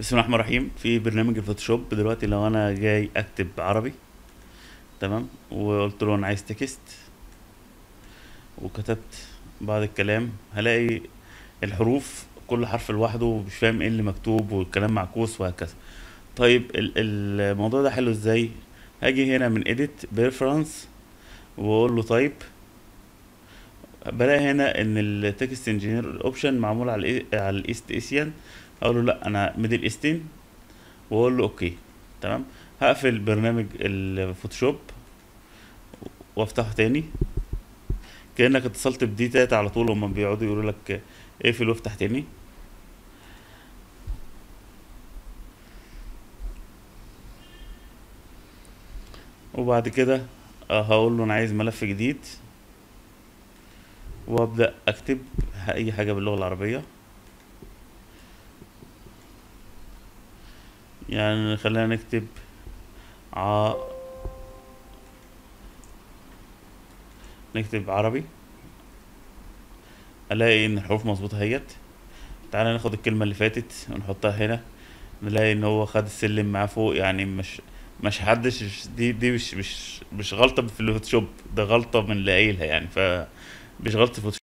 بسم الله الرحمن الرحيم. في برنامج الفوتوشوب. دلوقتي لو أنا جاي أكتب عربي تمام؟ وقلت له أنا عايز text وكتبت بعض الكلام هلاقي الحروف كل حرف لوحده ومش فاهم إيه اللي مكتوب والكلام معكوس وهكذا. طيب ال- الموضوع ده حله إزاي؟ هاجي هنا من edit preference وأقول له type. بلاقي هنا إن ال text engine option معمول على ال East Asian أقول له لا أنا Middle Eastern وأقول له OK تمام؟ هقفل برنامج الفوتوشوب وافتحه تاني. كأنك اتصلت ب TE Data على طول هما بيقعدوا يقولوا لك اقفل وافتح تاني. وبعد كده آه، هقول له أنا عايز ملف جديد. وأبدأ أكتب أي حاجة باللغة العربية. يعني خلينا نكتب ع نكتب عربي ألاقي إن الحروف مظبوطة اهيت تعالى ناخد الكلمة اللي فاتت ونحطها هنا. نلاقي إن هو خد السلم معاه فوق يعني مش مش حدش دي دي مش مش مش غلطة في الفوتوشوب ده غلطة من اللي قايلها يعني ف مش غلطة في